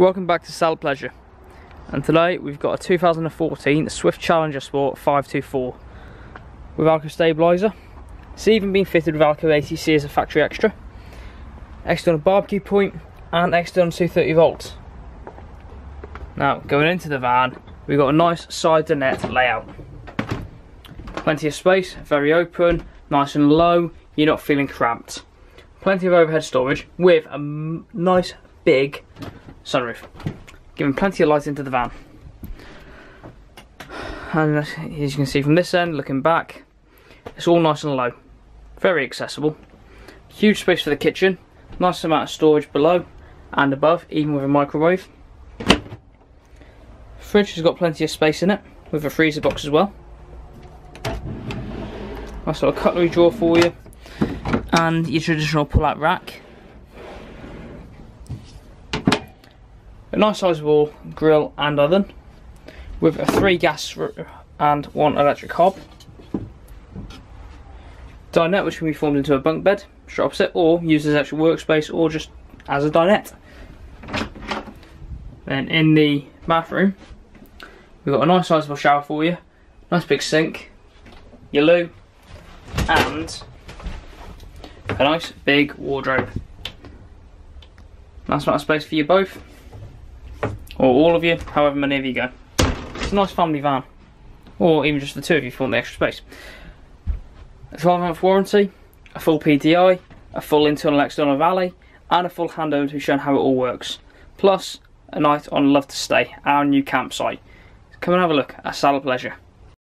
Welcome back to Salop Leisure and today we've got a 2014 Swift Challenger Sport 524 with AL-KO stabiliser. It's even been fitted with AL-KO ATC as a factory extra, external barbecue point and external 230 volts. Now going into the van we've got a nice side dinette layout. Plenty of space, very open, nice and low, you're not feeling cramped. Plenty of overhead storage with a nice big sunroof, giving plenty of light into the van. And as you can see from this end, looking back, it's all nice and low, very accessible. Huge space for the kitchen, nice amount of storage below and above, even with a microwave. Fridge has got plenty of space in it, with a freezer box as well. Nice little cutlery drawer for you, and your traditional pull-out rack a nice sizable grill and oven with a three gas and one electric hob. Dinette which can be formed into a bunk bed, straight opposite, or used as actual workspace or just as a dinette. Then in the bathroom, we've got a nice sizable shower for you, nice big sink, your loo, and a nice big wardrobe. Nice amount of space for you both or all of you, however many of you go. It's a nice family van, or even just the two of you if you want the extra space. A 12 month warranty, a full PDI, a full internal external valet, and a full handover to show how it all works. Plus, a night on Love2Stay, our new campsite. Come and have a look at Salop Leisure.